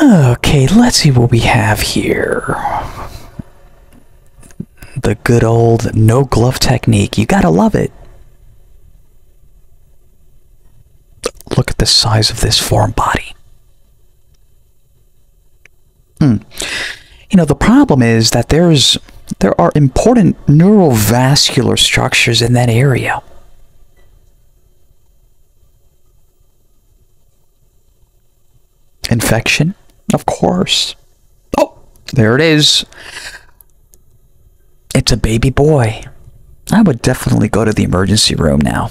Okay, let's see what we have here. The good old no glove technique. You gotta love it. Look at the size of this foreign body. Hmm. You know, the problem is that there's there are important neurovascular structures in that area. Infection? Of course. Oh, there it is. It's a baby boy. I would definitely go to the emergency room now.